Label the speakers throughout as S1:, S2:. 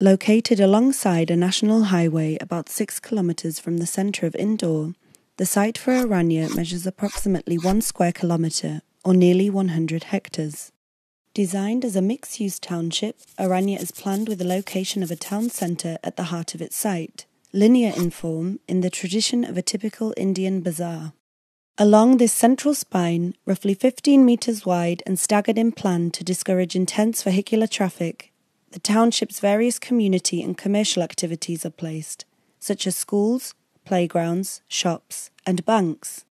S1: Located alongside a national highway about 6 kilometers from the center of Indore, the site for Aranya measures approximately 1 square kilometer or nearly 100 hectares. Designed as a mixed use township, Aranya is planned with the location of a town centre at the heart of its site, linear in form in the tradition of a typical Indian bazaar. Along this central spine, roughly 15 metres wide and staggered in plan to discourage intense vehicular traffic, the township's various community and commercial activities are placed, such as schools, playgrounds, shops, and banks.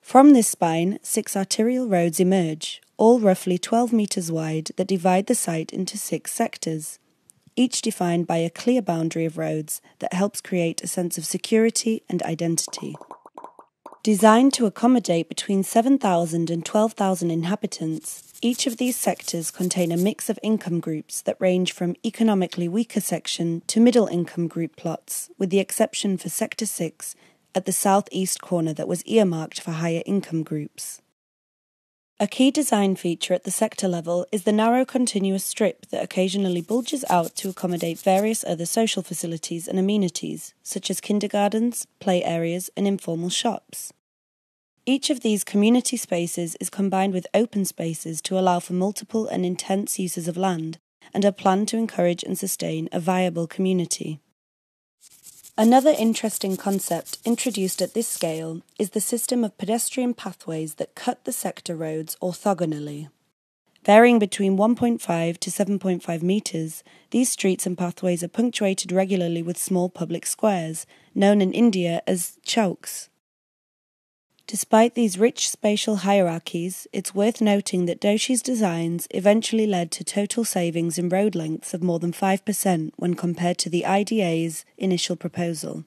S1: From this spine, six arterial roads emerge, all roughly 12 metres wide, that divide the site into six sectors, each defined by a clear boundary of roads that helps create a sense of security and identity. Designed to accommodate between 7,000 and 12,000 inhabitants, each of these sectors contain a mix of income groups that range from economically weaker section to middle income group plots, with the exception for Sector 6 at the southeast corner that was earmarked for higher income groups. A key design feature at the sector level is the narrow continuous strip that occasionally bulges out to accommodate various other social facilities and amenities, such as kindergartens, play areas, and informal shops. Each of these community spaces is combined with open spaces to allow for multiple and intense uses of land and are planned to encourage and sustain a viable community. Another interesting concept introduced at this scale is the system of pedestrian pathways that cut the sector roads orthogonally. Varying between 1.5 to 7.5 metres, these streets and pathways are punctuated regularly with small public squares, known in India as chowks. Despite these rich spatial hierarchies, it's worth noting that Doshi's designs eventually led to total savings in road lengths of more than 5% when compared to the IDA's initial proposal.